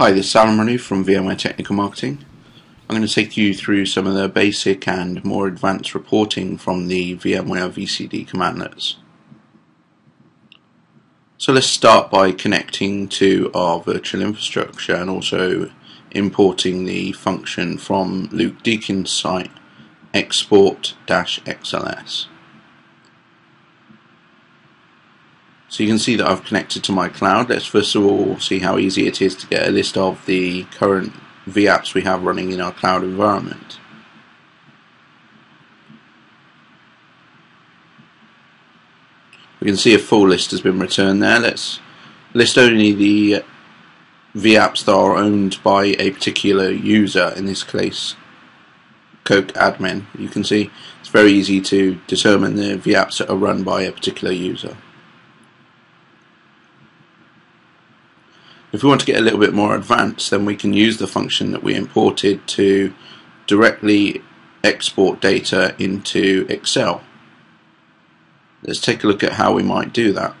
Hi, this is Alan from VMware Technical Marketing. I'm going to take you through some of the basic and more advanced reporting from the VMware VCD cmdlets. So let's start by connecting to our virtual infrastructure and also importing the function from Luc Dekens' site export-xls. So you can see that I've connected to my cloud. Let's first of all see how easy it is to get a list of the current VApps we have running in our cloud environment. We can see a full list has been returned there. Let's list only the VApps that are owned by a particular user, in this case Coke admin. You can see it's very easy to determine the VApps that are run by a particular user. If we want to get a little bit more advanced, then we can use the function that we imported to directly export data into Excel. Let's take a look at how we might do that.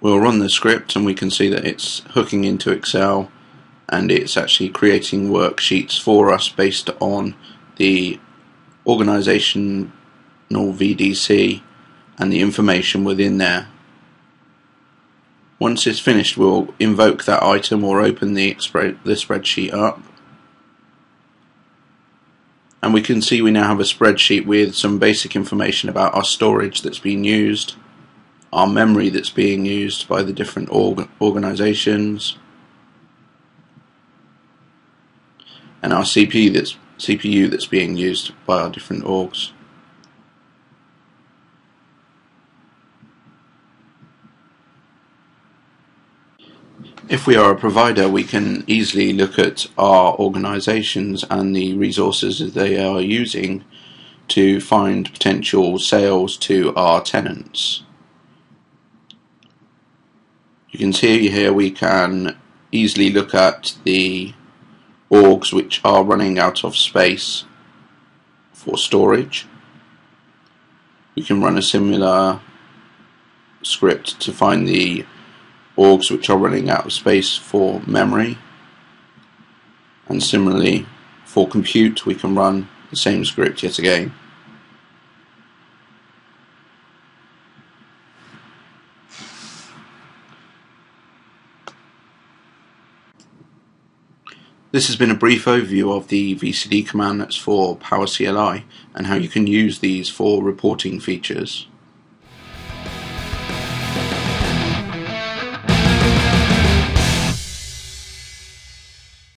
We'll run the script and we can see that it's hooking into Excel and it's actually creating worksheets for us based on the organizational VDC and the information within there. Once it's finished we'll invoke that item or open the, the spreadsheet up and we can see we now have a spreadsheet with some basic information about our storage that's being used, our memory that's being used by the different org organizations, and our CPU that's, CPU that's being used by our different orgs. If we are a provider, we can easily look at our organizations and the resources they are using to find potential sales to our tenants. You can see here we can easily look at the orgs which are running out of space for storage. We can run a similar script to find the orgs which are running out of space for memory and similarly for compute we can run the same script yet again This has been a brief overview of the VCD cmdlets for PowerCLI and how you can use these for reporting features.